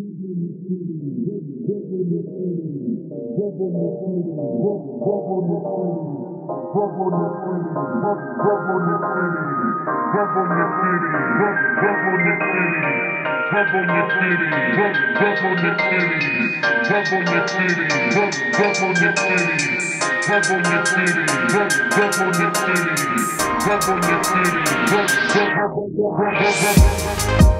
Double misleading, double misleading, double misleading, double misleading, double misleading, double misleading, double misleading, double misleading, double misleading, double misleading, double misleading, double misleading, double misleading, double misleading, double misleading, double misleading, double misleading.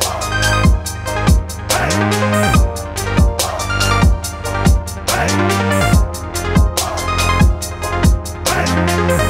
Bye.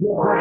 Bubble